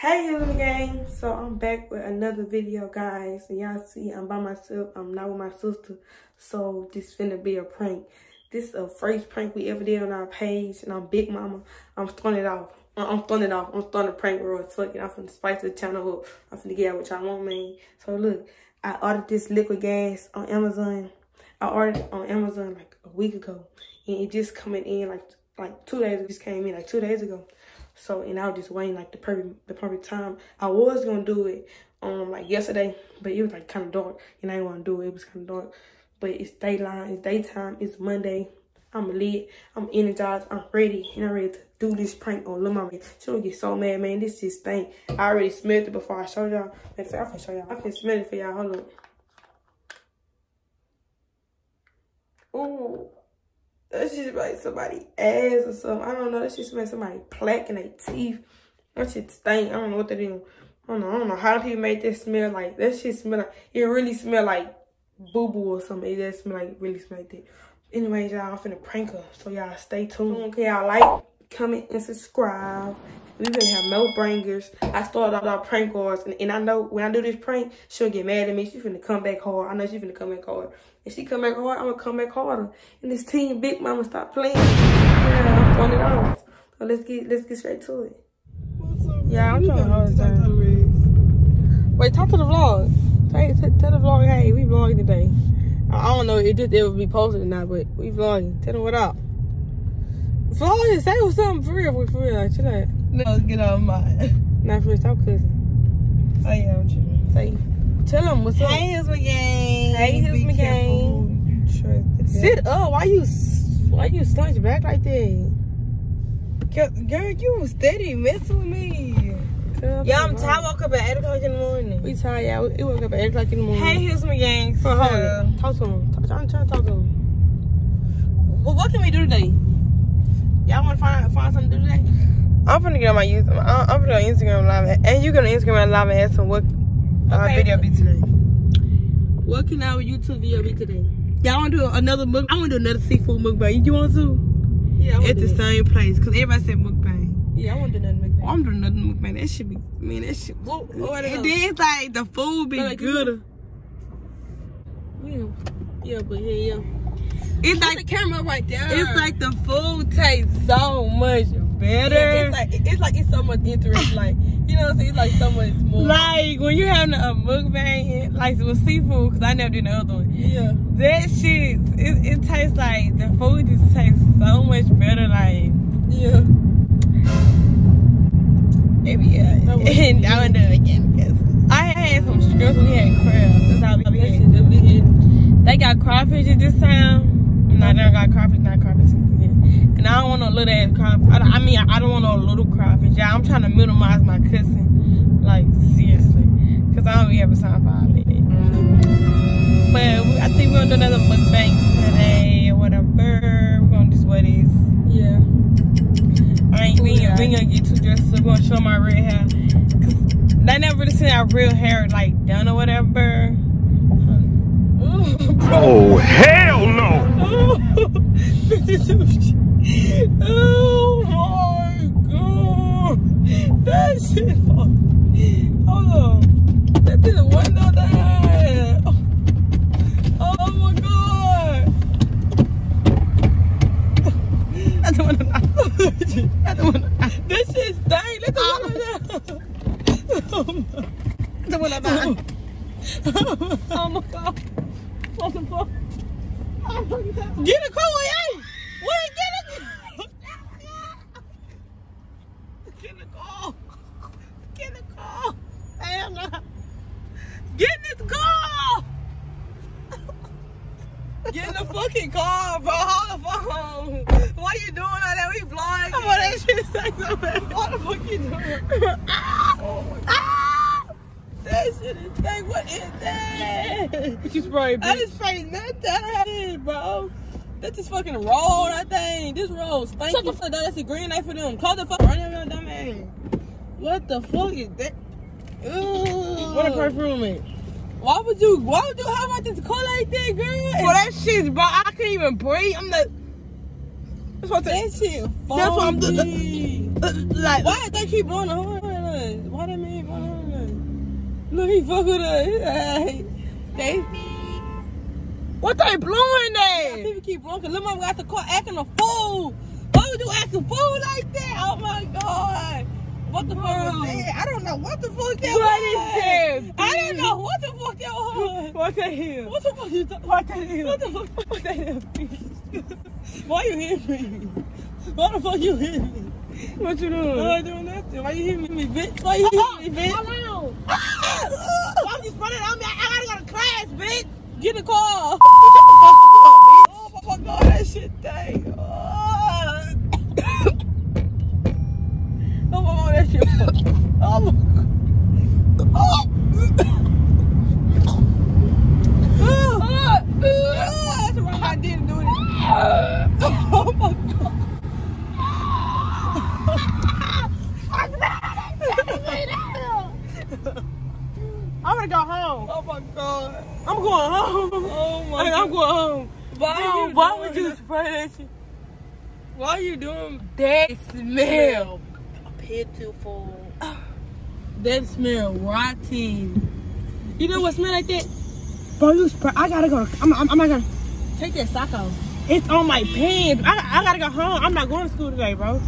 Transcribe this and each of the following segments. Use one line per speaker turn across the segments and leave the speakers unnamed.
Hey YouTube gang, so I'm back with another video guys. And y'all see I'm by myself, I'm not with my sister, so this finna be a prank. This is the first prank we ever did on our page. And I'm Big Mama, I'm throwing it off. I'm throwing it off, I'm throwing a prank world, fuck it, I'm finna spice the channel up, I'm finna get what y'all want man. So look, I ordered this liquid ass on Amazon, I ordered it on Amazon like a week ago. And it just coming in like like two days, it just came in like two days ago. So, and I was just waiting like the perfect, the perfect time. I was gonna do it um like yesterday, but it was like kind of dark, and I didn't want to do it. It was kind of dark, but it's daylight, it's daytime, it's Monday. I'm lit, I'm energized, I'm ready, and I'm ready to do this prank on Lil Mama. She gonna get so mad, man. This just thing. I already smelled it before I showed y'all. In fact, I can show y'all. I can smell it for y'all. Hold on. Ooh. That shit like somebody ass or something. I don't know. That shit smell somebody plaque in their teeth. That shit stink. I don't know what that is. I don't know. I don't know how people make that smell like that shit smell like it really smell like boo boo or something. It just smell like really smell like that. Anyways, y'all, I'm finna prank her. So y'all stay tuned. Okay, y'all like, comment, and subscribe. We gonna have no bringers. I started our prank calls, and, and I know when I do this prank, she'll get mad at me. She finna come back hard. I know she finna come back hard. If she come back hard, I'm gonna come back harder. And this team, Big Mama, stop playing. Yeah, I'm throwing it off. So let's get let's get straight to it. Yeah, I'm trying hold it Wait, talk to the vlog. Tell, tell the vlog, hey, we vlogging today. I don't know if it, it will be posted or not, but we vlogging. Tell them what up. Vlogging, say what's something for real, for real. Like, chill out.
No, get out my.
Not for stop cussing.
I am chilling.
Say, tell them what's up.
Hey, here's my gang.
Hey, here's my gang. Sit up. Why you why you slouch back like that?
Girl, you steady messing with me.
Yeah, I'm tired. I woke up at 8 o'clock in the morning. We tired, yeah. We woke up at 8 o'clock in the morning.
Hey, here's my gang.
So, hold on. Talk to him. I'm trying to talk to him. Well, what can we do today? Y'all want to find find something to do today?
I'm gonna get on my YouTube. I'm gonna go Instagram live, and you're gonna Instagram live and ask them what uh, okay. video be today.
What can our YouTube video be today? Y'all want to do another muk? I want to do another seafood mukbang. You want to?
Yeah.
At the same place, cause everybody said mukbang.
Yeah, I want to do another mukbang.
I'm doing another mukbang. That should be. I mean, that should.
What? what
and then it's like the food be like, good.
Yeah. Yeah, but yeah, yeah.
It's
Put
like
the camera right there.
It's like the food tastes so much better. Yeah,
it's like it's like it's so much interesting. like you know what I'm saying? It's like so much more.
Like when you having a mukbang, like with seafood, cause I never did the other one.
Yeah.
That shit, it, it tastes like the food just tastes so much better. Like
yeah.
Maybe yeah. And I would do it again because I had some stress. We had crabs. That's how we had. They got crawfish at this time. No, they got crawfish, not crawfish. And I don't want no little ass crawfish. I, I mean, I don't want no little crawfish. Yeah, I'm trying to minimize my cussing. Like, seriously. Because I don't be having time for all that. But we, I think we're going to do another mukbang today or whatever. We're going to do what is.
Yeah.
I ain't, we, ain't, we ain't going to get too dressed so we're going to show my red hair. Cause they never really seen our real hair, like, done or whatever.
Oh, hell no!
oh my god! That shit. Hold on. That didn't want no that. Oh my god! I don't want to. I don't want to. This shit stank. Let the one of The one of Oh my god. What the fuck? Get a car, hey! Wait, get a Get in the car. Get in the car. Hell no. Get in the car. Get in the fucking car, bro. Hold the phone. Why you doing all that? We vlogging.
Come on, that shit sucks so bad.
What the fuck you doing? oh That shit is fake. What is that?
What you bitch?
I just sprayed nothing, bro. That's just fucking roll, that thing. This roll stinky. Shut the fuck up. That's a green light for them. Call the fuck. Run your dumb ass. What the fuck is that? Ugh.
What a perfume.
Why would you, why would you have about this car like that, girl?
Well, that shit's, bro. I can't even breathe. I'm the.
That's what that shit.
That's what I'm doing.
Like, why they keep blowing the horn?
Why that man following us? Look, he fuck with us. They. What they blowing there? People keep blowing. Cause little mama got the car acting a fool. Why would you act a fool like that? Oh my god. What the fuck? I don't know what the fuck that
What
was.
is that,
I don't know what the fuck that was.
What the hell?
What the fuck you th-
What the hell?
What the fuck? What the hell? Why you hitting me? Why the fuck you hitting me?
What you doing?
I'm not doing nothing. Why you hitting me, bitch? Why you hitting me, bitch?
Hold on. Ah!
Why you running on me? I gotta go to class, bitch. Get the car. Shut the fuck up, bitch. Oh my god, that shit thing. Oh, oh my god, that shit. Oh my Oh. Oh, that's the wrong idea to do it. Oh my god.
I'm gonna go home.
Oh my god.
I'm going home.
Oh my
I mean, I'm going home.
Why
why would you spray that shit?
Why are you doing
That smell.
Pitiful? That smell rotten. You know what smell like that?
Bro, you spray. I gotta go. I'm, I'm, I'm not gonna.
Take that sock off.
It's on my pants. I, I gotta go home. I'm not going to school today, bro.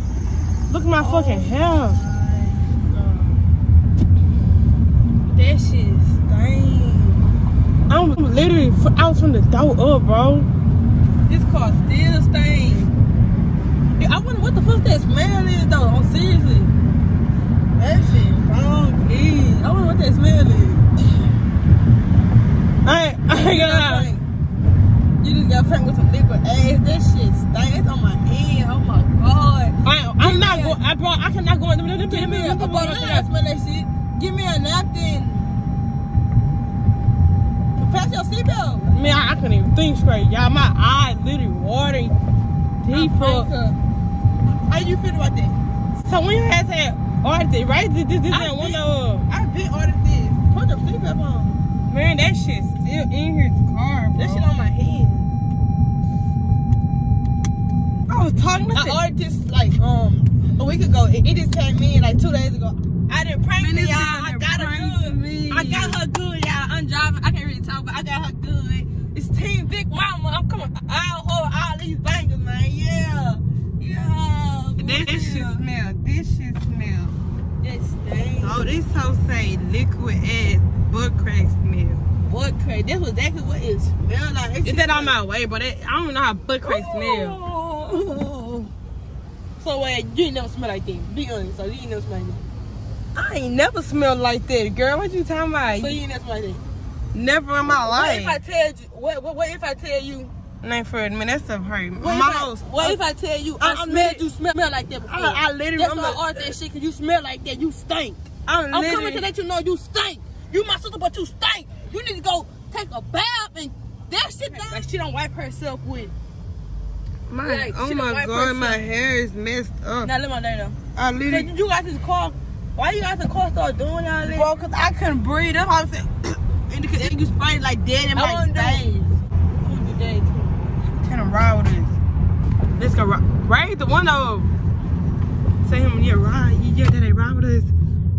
Look at my oh fucking hair.
That shit stain.
I'm literally f- out from the door up, bro.
This car still stain. I wonder what the fuck that smell is though. Oh, seriously. That shit funky. I wonder what that smell is.
I ain't, I ain't gonna lie.
You just got pranked with some liquid ass. That shit stain. It's on oh my hand. Oh my god.
I, I'm
Give
not going. I bro, I cannot go. Let me, let me,
Give
let
me
let me, let me-
smell that shit. Give me a napkin. Pass your seatbelt.
Man, I, I couldn't even think straight, y'all. My eyes literally watering. Deep up.
Uh, how you feel about that?
So when you had that ordered, right? This, this, this
I
that one of
I've been ordered this. Put your seatbelt on.
man, that shit still in his car, bro.
That shit on my hand.
I was talking to
I ordered this like um a week ago. It, it just came in like two days ago. I didn't prank her, y'all. I got her good. I got her good, y'all. I'm driving. I can't really talk, but I got her good. It's Team Big Mama. I'm coming. I'll hold all these bangers, man. Yeah. Yeah. for
This shit
real.
smell. This shit smell.
That stinks.
Oh, this hoe say liquid ass butt crack smell.
Butt crack. This was exactly what it smelled like.
Is that on my way? But it, I don't know how butt crack smell.
So wait, you ain't never smell like that. Be honest. So you ain't never smell like that.
I ain't never smelled like that, girl. What you talking about?
So you ain't never smell like that.
Never in my
What if I
life.
tell you? What, what, what if I tell you?
Name for it, man. That stuff hurt.
What,
my
if, I,
house.
what if I tell you? I,
I-
smelled you smell, like that before.
I, I literally.
That's
I'm,
why I
a-
ordered that shit because you smell like that. You stink.
I'm,
I'm
literally.
coming to let you know you stink. You my sister, but you stink. You need to go take a bath and that shit down. Like she don't wipe herself with.
My,
Like,
oh my god,
person.
my hair is messed up.
Now let my day though.
I
So
literally,
you got this car. Why you got the car start doing all that?
bro, cause I couldn't breathe. That's why I'm saying.
And because you sprayed like dead in my
wanna do-
face. I wanna do.
Can I ride with this? Let's go ride. Right, the one of say him, yeah, ride, yeah, that they ride with us,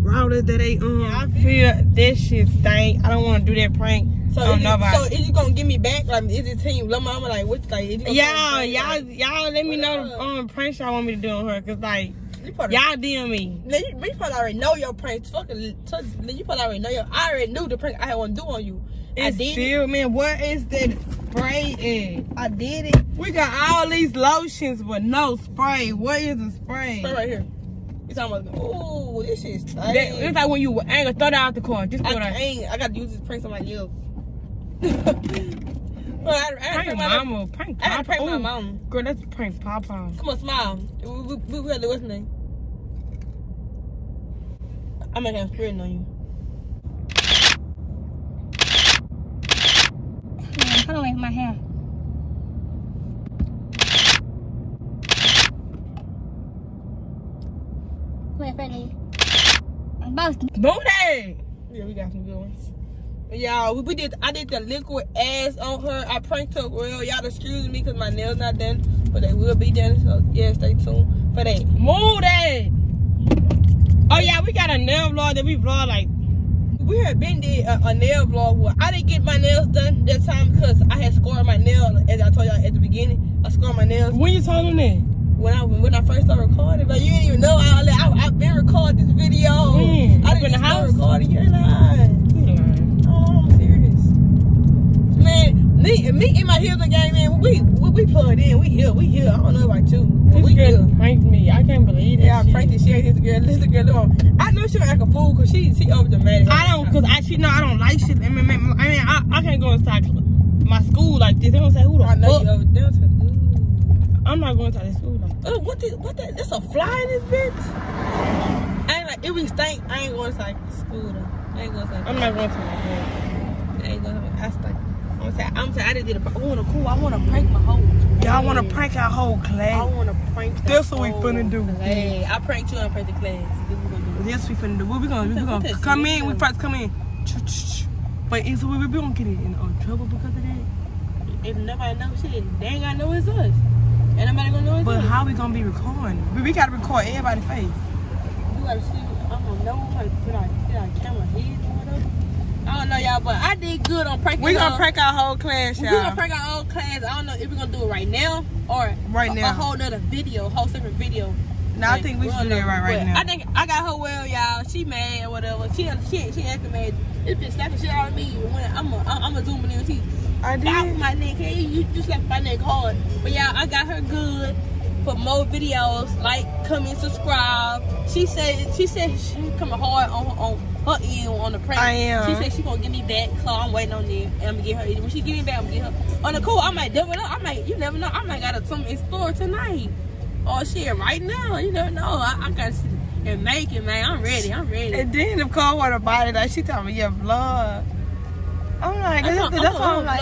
us, that they um. I feel this shit stank. I don't want to do that prank.
So,
on
is it,
nobody.
so is you gonna give me back? Like, is it team Lil Mama? Like, what? Like, is you gonna
Y'all,
put me back?
y'all, y'all, let me know the um prank y'all want me to do on her, cause like y'all DM me.
You, you probably already know your prank. Fucking, you probably already know your. I already knew the prank I had to do on you. I
It's
did it.
still, man. What is that spray in?
I did it.
We got all these lotions, but no spray. What is a spray?
Spray right here. You talking about? Ooh, this shit stink.
That, it's like when you ain't gonna throw that out the car. Just
I,
throw
I
that.
ain't. I gotta use this to prank somebody else. Bro, I, I, I,
Prank
prank my,
mama, prank
I had to prank my
Ooh,
mom.
Girl, that's prank papa.
Come on, smile. We, we, we, we gotta what's his name? I'm making a spreading on you.
Hold on with my hair. Wait, Freddie. Boss,
Booty.
Yeah, we got some good ones. But Y'all, we, we did. I did the liquid ass on her. I pranked her real. Y'all excuse me because my nails not done, but they will be done. So yeah, stay tuned for that.
Move that. Oh yeah, we got a nail
vlog that we vlog like we had been did a, a nail vlog where I didn't get my nails done that time because I had scored my nail as I told y'all at the beginning. I scored my nails.
When you told them that?
When I when I first started recording, but you didn't even know I, I I've been recording this video.
When?
I didn't even
house?
start recording. You're lying. Hmm. Oh, I'm serious. Man, me me and my healing game, man, we we, we plugged in. We here, we here. I don't know about you.
This
we
girl
here.
pranked me. I can't believe that
Yeah, I pranked this shit. This girl, this girl, doing. I know she act a fool because she she over dramatic.
I don't, cause I she know I don't like shit. I mean, I, mean, I, I can't go inside my school like this. They gonna say who the
I know you
fuck.
over there. too.
I'm not going to this school. Like,
Oh, what the, what the, that's a fly in this bitch? I ain't like, if we stink, I ain't going to like school though. I ain't going to like,
I'm not going to. Like,
I ain't going to, I stink. I'm gonna I'm gonna say, I just did a, I want to cool, I want to prank my whole
Y'all want to prank our whole class.
I want to prank the
That's what we finna do.
Class. I pranked you and pranked the class. This what we gonna do.
Yes, we finna do. What we gonna? We
What
gonna
the-
come in. We first come in. But is we we gonna get in uh, trouble because of that?
If nobody knows shit, they ain't gotta know it's us. And nobody gonna know it's
But how we gonna be recording? We, we gotta record everybody's face.
You gotta see, I don't know, like, put our, put our camera head or whatever. I don't know, y'all, but I did good on pranking.
We gonna prank our whole class, y'all.
We gonna prank our old class. I don't know if we're gonna do it right now or
Right now.
a whole nother video, whole separate video.
No, I think we should do that right, right now.
I think I got her well, y'all. She mad or whatever. She she she acting mad. This bitch slapping shit out of me. When I'm a I'm a zooming in. She
I did.
my neck. Hey, you just slap my neck hard. But y'all, I got her good. For more videos, like, comment, subscribe. She said she said she coming hard on her on her end on the prank.
I am.
She said she gonna give me back, so I'm waiting on that. And I'm gonna get her. When she give me back, I'm gonna get her. On the cool, I might double up. I might, you never know. I might got something in store tonight. Or shit, right now. You never know. I, I see and make it, man. I'm ready. I'm ready.
And then the call what about it? Like she told me, yeah, vlog. I'm like,
I'm
that's,
on-
that's
I'm
I'm like.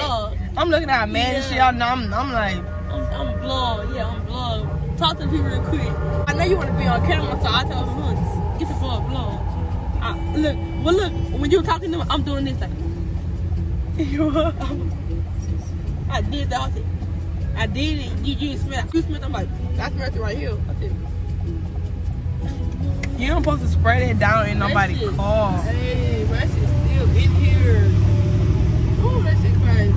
I'm looking at her mad and shit.
Yeah.
Y'all I'm, I'm like,
I'm, I'm vlog. Yeah, I'm vlog. Talk to people real quick. I know you want to be on camera, so I tell them, get the vlog, vlog. I, look, well, look, when you were talking to them, I'm doing this thing. I did the whole thing. I did it. You, you smell. You smell. I'm like, I smell it right here. I said,
you don't supposed to spray that down in nobody
that shit-
car.
Hey, that shit still in here. Ooh, that shit crazy.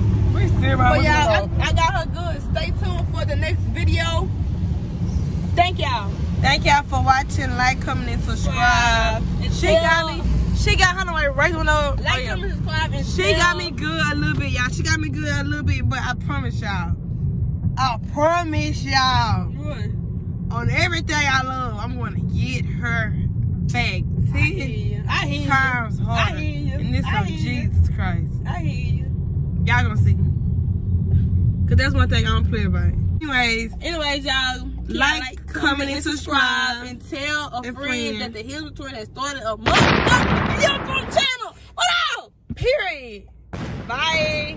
Still
But y'all, I, I got her good. Stay tuned for the next video. Thank y'all.
Thank y'all for watching, like, comment, and subscribe.
And
She got me. She got her like right when I
Like, comment, subscribe, and
She got me good a little bit, y'all. She got me good a little bit, but I promise y'all. I promise y'all. On everything I love, I'm gonna get her back.
I hear you. I hear you.
times harder.
I hear you.
And this
I
of
hear you.
Jesus Christ.
I hear you.
Y'all gonna see. Cause that's one thing I don't play about. Anyways,
Anyways, y'all, keep
Like, comment, and subscribe.
and tell a
And
friend,
friend.
that the Hills Victoria has started a motherfucking YouTube channel. What up?
period. Bye.